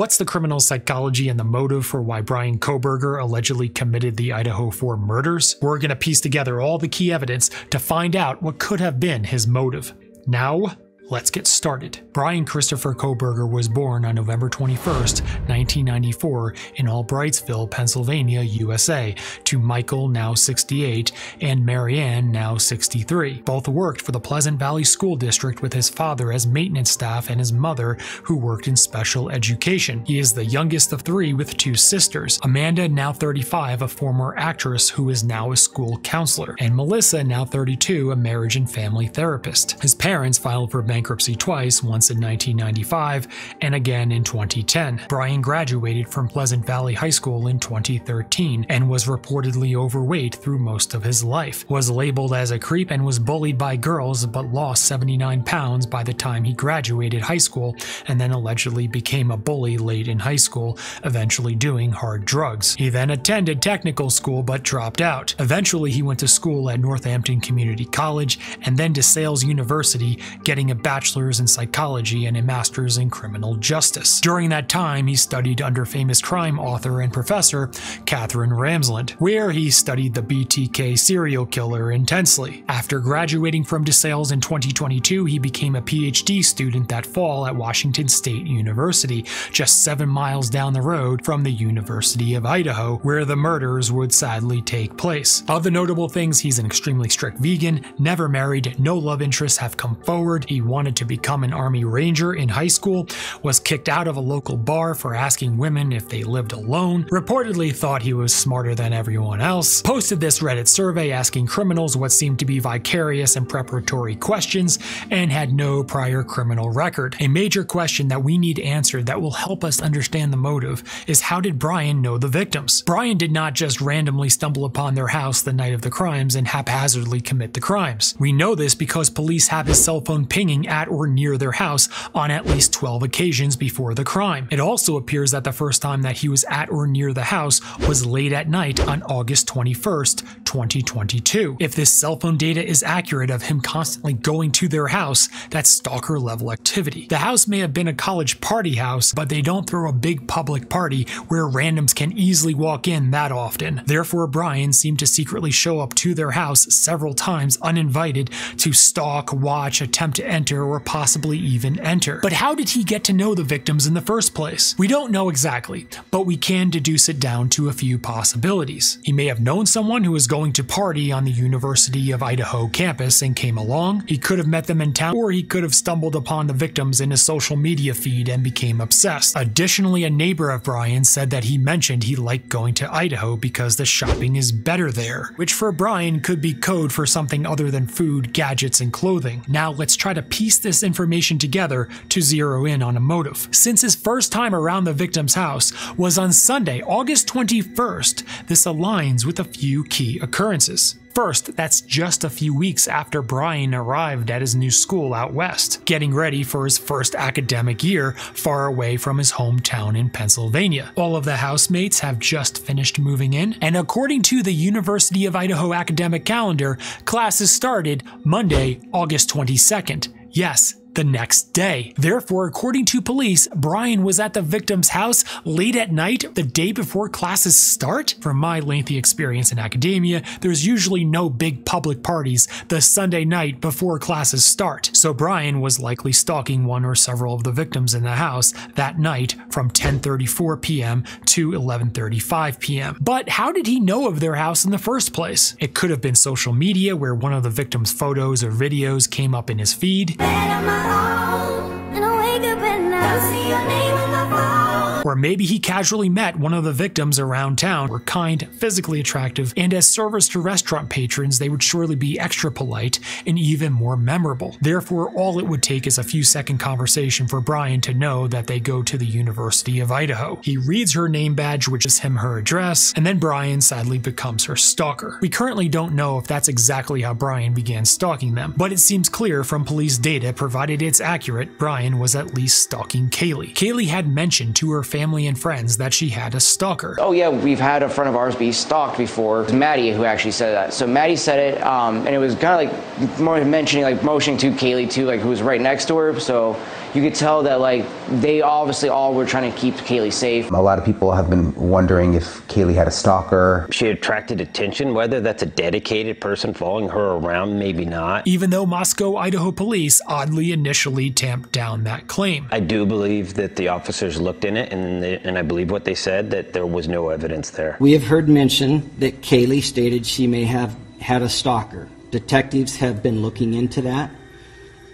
What's the criminal psychology and the motive for why Bryan Kohberger allegedly committed the Idaho 4 murders? We're going to piece together all the key evidence to find out what could have been his motive. Now, Let's get started. Bryan Christopher Kohberger was born on November 21, 1994, in Albrightsville, Pennsylvania, USA, to Michael, now 68, and Marianne, now 63. Both worked for the Pleasant Valley School District with his father as maintenance staff and his mother, who worked in special education. He is the youngest of three with two sisters Amanda, now 35, a former actress who is now a school counselor, and Melissa, now 32, a marriage and family therapist. His parents filed for bankruptcy bankruptcy twice, once in 1995 and again in 2010. Bryan graduated from Pleasant Valley High School in 2013 and was reportedly overweight through most of his life, was labeled as a creep and was bullied by girls but lost 79 pounds by the time he graduated high school and then allegedly became a bully late in high school, eventually doing hard drugs. He then attended technical school but dropped out. Eventually he went to school at Northampton Community College and then to DeSales University, getting a bachelor's in psychology and a master's in criminal justice. During that time, he studied under famous crime author and professor Katherine Ramsland, where he studied the BTK serial killer intensely. After graduating from DeSales in 2022, he became a PhD student that fall at Washington State University, just seven miles down the road from the University of Idaho, where the murders would sadly take place. Of the notable things, he's an extremely strict vegan, never married, no love interests have come forward, he wanted to become an Army Ranger in high school, was kicked out of a local bar for asking women if they lived alone, reportedly thought he was smarter than everyone else, posted this Reddit survey asking criminals what seemed to be vicarious and preparatory questions, and had no prior criminal record. A major question that we need answered that will help us understand the motive is how did Bryan know the victims? Bryan did not just randomly stumble upon their house the night of the crimes and haphazardly commit the crimes. We know this because police have his cell phone pinging at or near their house on at least 12 occasions before the crime. It also appears that the first time that he was at or near the house was late at night on August 21st, 2022. If this cell phone data is accurate of him constantly going to their house, that's stalker level activity. The house may have been a college party house, but they don't throw a big public party where randoms can easily walk in that often. Therefore, Bryan seemed to secretly show up to their house several times uninvited to stalk, watch, attempt to enter, or possibly even enter. But how did he get to know the victims in the first place? We don't know exactly, but we can deduce it down to a few possibilities. He may have known someone who was going to party on the University of Idaho campus and came along. He could have met them in town, or he could have stumbled upon the victims in his social media feed and became obsessed. Additionally, a neighbor of Bryan said that he mentioned he liked going to Idaho because the shopping is better there, which for Bryan could be code for something other than food, gadgets, and clothing. Now let's try to piece this information together to zero in on a motive. Since his first time around the victim's house was on Sunday, August 21st, this aligns with a few key occurrences. First, that's just a few weeks after Bryan arrived at his new school out west, getting ready for his first academic year far away from his hometown in Pennsylvania. All of the housemates have just finished moving in, and according to the University of Idaho academic calendar, classes started Monday, August 22nd. Yes, the next day. Therefore, according to police, Bryan was at the victim's house late at night the day before classes start. From my lengthy experience in academia, there's usually no big public parties the Sunday night before classes start. So Bryan was likely stalking one or several of the victims in the house that night from 10:34 p.m. to 11:35 p.m. But how did he know of their house in the first place? It could have been social media where one of the victims' photos or videos came up in his feed. And I wake up at night. I see your name on my phone. Or maybe he casually met one of the victims around town, were kind, physically attractive, and as servers to restaurant patrons, they would surely be extra polite and even more memorable. Therefore, all it would take is a few second conversation for Bryan to know that they go to the University of Idaho. He reads her name badge, which is him her address, and then Bryan sadly becomes her stalker. We currently don't know if that's exactly how Bryan began stalking them, but it seems clear from police data, provided it's accurate, Bryan was at least stalking Kaylee. Kaylee had mentioned to her family and friends that she had a stalker. Oh yeah, we've had a friend of ours be stalked before. Maddie who actually said that. So Maddie said it, um, and it was kind of like mentioning, like motioning to Kaylee too, like who was right next to her. So you could tell that like they obviously all were trying to keep Kaylee safe. A lot of people have been wondering if Kaylee had a stalker. She attracted attention, whether that's a dedicated person following her around, maybe not. Even though Moscow, Idaho police oddly initially tamped down that claim. I do believe that the officers looked in it, and, they, and I believe what they said that there was no evidence there. We have heard mention that Kaylee stated she may have had a stalker. Detectives have been looking into that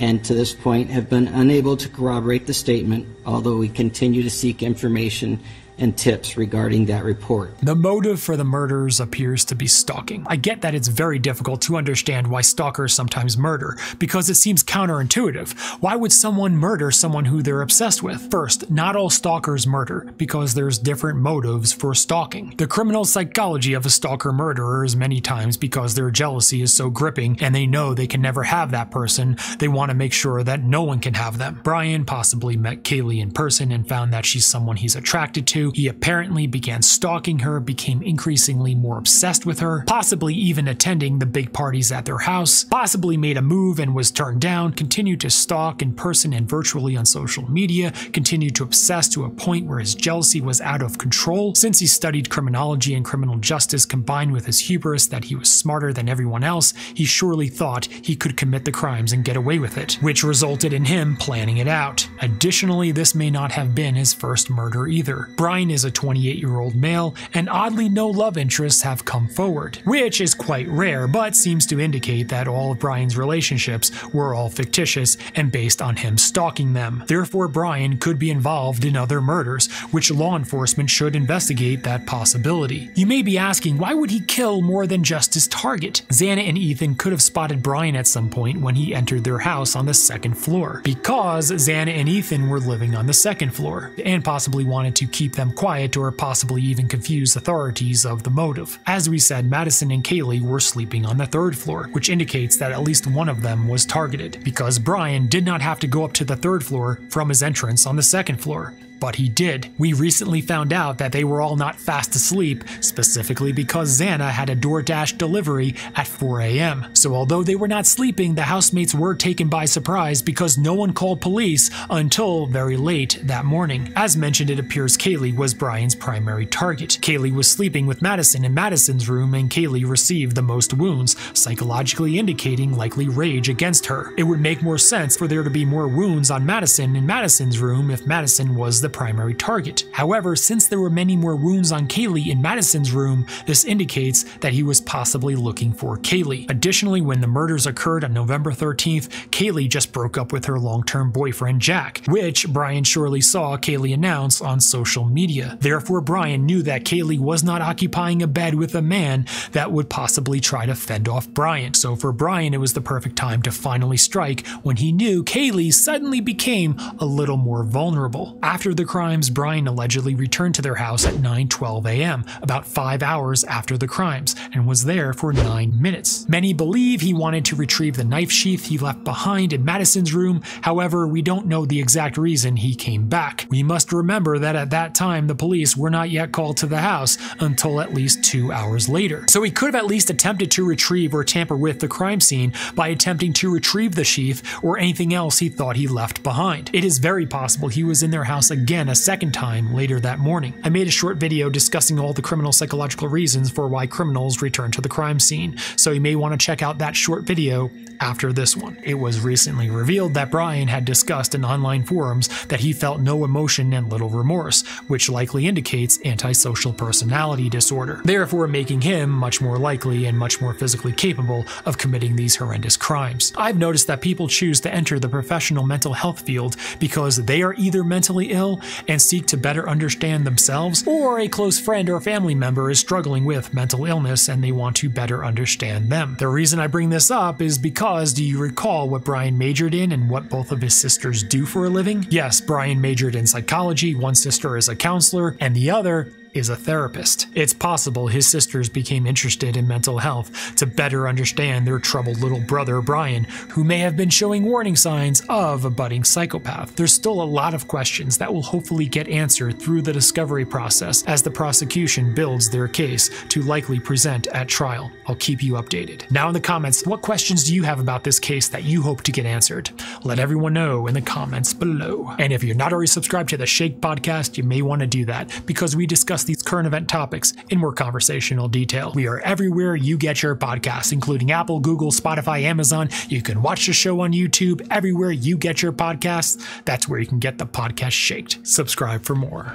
and to this point have been unable to corroborate the statement, although we continue to seek information and tips regarding that report. The motive for the murders appears to be stalking. I get that it's very difficult to understand why stalkers sometimes murder, because it seems counterintuitive. Why would someone murder someone who they're obsessed with? First, not all stalkers murder, because there's different motives for stalking. The criminal psychology of a stalker murderer is many times because their jealousy is so gripping and they know they can never have that person, they want to make sure that no one can have them. Bryan possibly met Kaylee in person and found that she's someone he's attracted to, he apparently began stalking her, became increasingly more obsessed with her, possibly even attending the big parties at their house, possibly made a move and was turned down, continued to stalk in person and virtually on social media, continued to obsess to a point where his jealousy was out of control. Since he studied criminology and criminal justice combined with his hubris that he was smarter than everyone else, he surely thought he could commit the crimes and get away with it, which resulted in him planning it out. Additionally, this may not have been his first murder either. Bryan Bryan is a 28 year old male, and oddly, no love interests have come forward, which is quite rare, but seems to indicate that all of Bryan's relationships were all fictitious and based on him stalking them. Therefore, Bryan could be involved in other murders, which law enforcement should investigate that possibility. You may be asking, why would he kill more than just his target? Xana and Ethan could have spotted Bryan at some point when he entered their house on the second floor, because Xana and Ethan were living on the second floor, and possibly wanted to keep them them quiet or possibly even confuse authorities of the motive. As we said, Madison and Kaylee were sleeping on the third floor, which indicates that at least one of them was targeted, because Bryan did not have to go up to the third floor from his entrance on the second floor but he did. We recently found out that they were all not fast asleep, specifically because Xana had a DoorDash delivery at 4 a.m. So although they were not sleeping, the housemates were taken by surprise because no one called police until very late that morning. As mentioned, it appears Kaylee was Bryan's primary target. Kaylee was sleeping with Madison in Madison's room and Kaylee received the most wounds, psychologically indicating likely rage against her. It would make more sense for there to be more wounds on Madison in Madison's room if Madison was the primary target. However, since there were many more wounds on Kaylee in Madison's room, this indicates that he was possibly looking for Kaylee. Additionally, when the murders occurred on November 13th, Kaylee just broke up with her long-term boyfriend Jack, which Bryan surely saw Kaylee announce on social media. Therefore, Bryan knew that Kaylee was not occupying a bed with a man that would possibly try to fend off Bryan. So for Bryan, it was the perfect time to finally strike when he knew Kaylee suddenly became a little more vulnerable. After the crimes, Bryan allegedly returned to their house at 9:12 a.m., about 5 hours after the crimes, and was there for 9 minutes. Many believe he wanted to retrieve the knife sheath he left behind in Madison's room. However, we don't know the exact reason he came back. We must remember that at that time the police were not yet called to the house until at least 2 hours later. So he could have at least attempted to retrieve or tamper with the crime scene by attempting to retrieve the sheath or anything else he thought he left behind. It is very possible he was in their house again again a second time later that morning. I made a short video discussing all the criminal psychological reasons for why criminals return to the crime scene, so you may want to check out that short video after this one. It was recently revealed that Bryan had discussed in online forums that he felt no emotion and little remorse, which likely indicates antisocial personality disorder, therefore making him much more likely and much more physically capable of committing these horrendous crimes. I've noticed that people choose to enter the professional mental health field because they are either mentally ill and seek to better understand themselves, or a close friend or family member is struggling with mental illness and they want to better understand them. The reason I bring this up is because do you recall what Bryan majored in and what both of his sisters do for a living? Yes, Bryan majored in psychology, one sister is a counselor, and the other is a therapist. It's possible his sisters became interested in mental health to better understand their troubled little brother Bryan, who may have been showing warning signs of a budding psychopath. There's still a lot of questions that will hopefully get answered through the discovery process as the prosecution builds their case to likely present at trial. I'll keep you updated. Now in the comments, what questions do you have about this case that you hope to get answered? Let everyone know in the comments below. And if you're not already subscribed to the Shaked podcast, you may want to do that because we discuss these current event topics in more conversational detail. We are everywhere you get your podcasts, including Apple, Google, Spotify, Amazon. You can watch the show on YouTube everywhere you get your podcasts. That's where you can get the podcast shaked. Subscribe for more.